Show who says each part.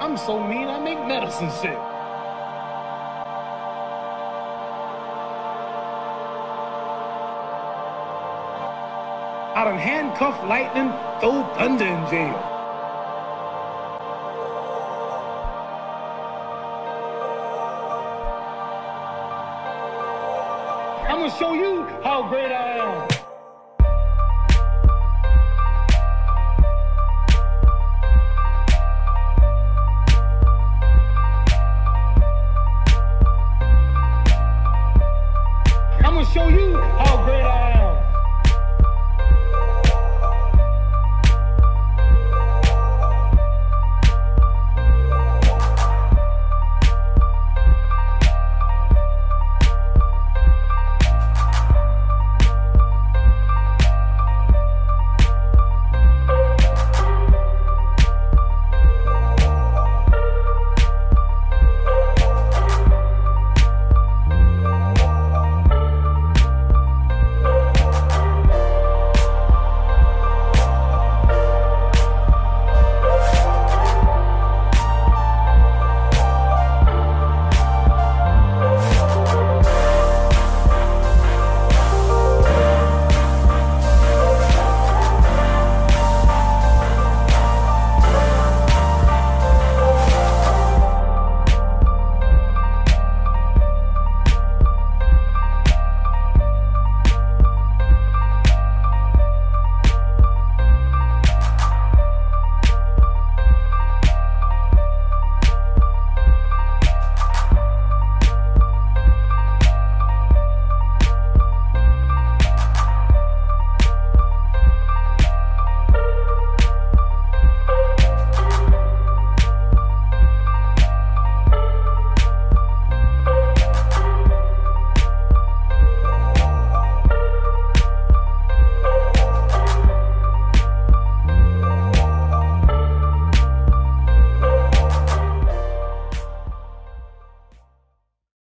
Speaker 1: I'm so mean, I make medicine sick. I done handcuff lightning, throw thunder in jail. I'm gonna show you how great I am. show you how great I am.